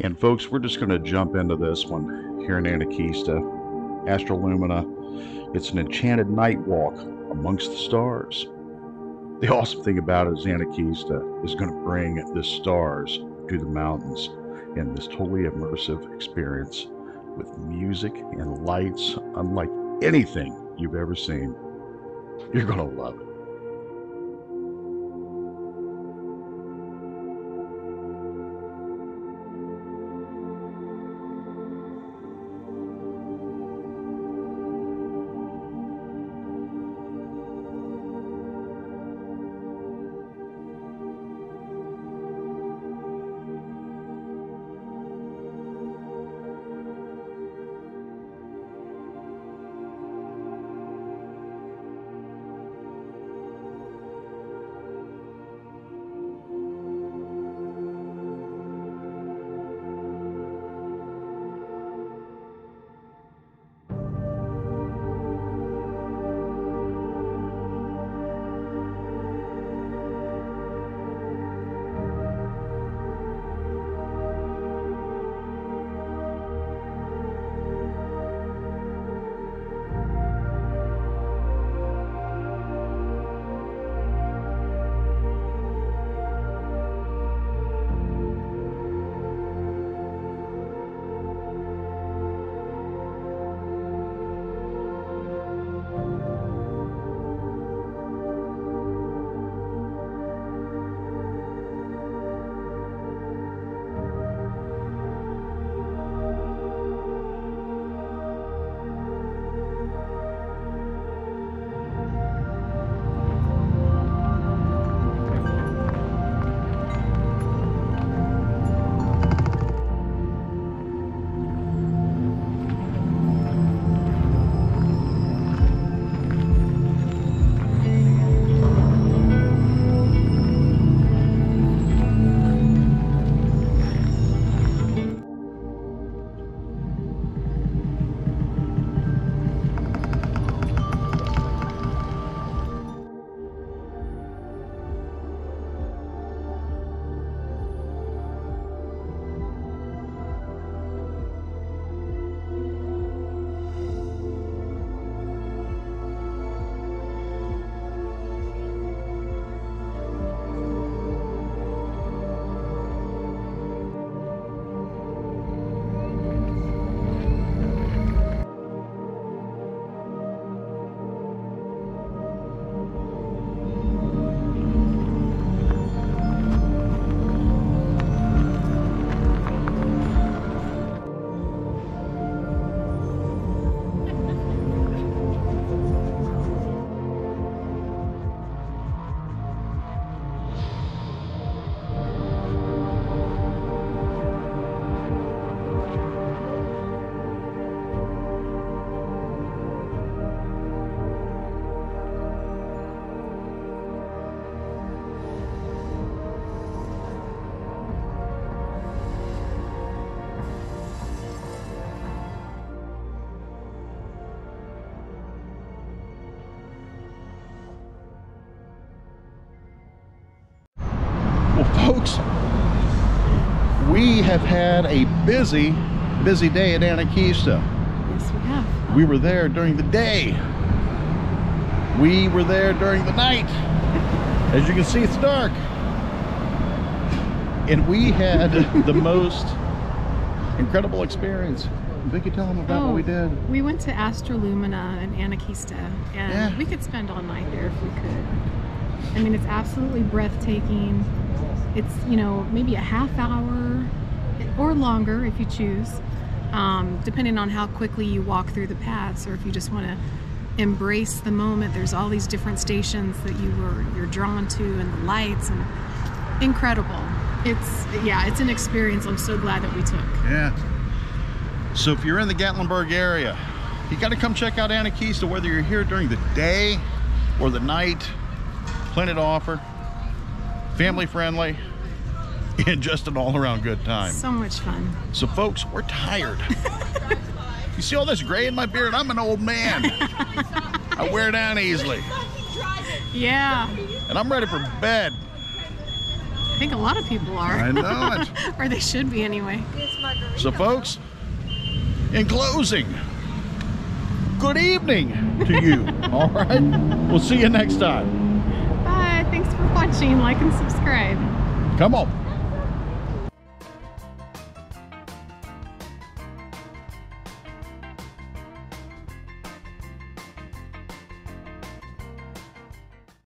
And folks, we're just going to jump into this one here in Anakeesta. Astra Lumina. It's an enchanted night walk amongst the stars. The awesome thing about it is Anakeesta is going to bring the stars to the mountains in this totally immersive experience with music and lights unlike anything you've ever seen. You're going to love it. Folks, we have had a busy, busy day at Anakeesta. Yes, we have. We were there during the day. We were there during the night. As you can see, it's dark. And we had the most incredible experience. Vicky, tell them about what we oh, did. Oh, We went to Astra Lumina and Anakeesta, and Yeah. we could spend all night there if we could. I mean, it's absolutely breathtaking. It's, you know, maybe a half hour or longer if you choose, um, depending on how quickly you walk through the paths or if you just want to embrace the moment. There's all these different stations that you were you're drawn to and the lights and incredible. It's yeah, it's an experience I'm so glad that we took. Yeah. So if you're in the Gatlinburg area, you got to come check out Anakeesta, whether you're here during the day or the night. Plenty to offer, family friendly, and just an all around good time. So much fun. So, folks, we're tired. you see all this gray in my beard? I'm an old man. I wear down easily, Yeah. and I'm ready for bed. I think a lot of people are. I know it. or they should be anyway. So, folks, in closing, good evening to you. All right. We'll see you next time. Watching. Like and subscribe. Come on.